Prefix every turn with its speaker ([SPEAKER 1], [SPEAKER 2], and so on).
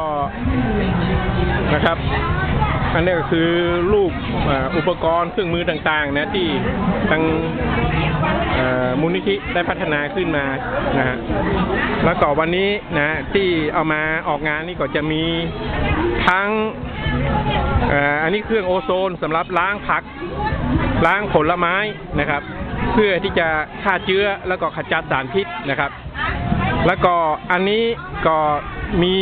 [SPEAKER 1] ก็นะครับ อันนี้ก็คือรูปอ,อุปกรณ์เครื่องมือต่างๆ นะที่ทางมูลนิธิได้พัฒนาขึ้นมานะฮะแล้วก็วันนี้นะที่เอามาออกงานนี่ก็จะมีทั้งอันนี้เครื่องโอโซนสำหรับล้างผัก ล้างผลไม้นะครับ เพื่อที่จะฆ่าเชื้อแล้วก็ขจัดสารพิษนะครับ แล้วก็อันนี้ก็มี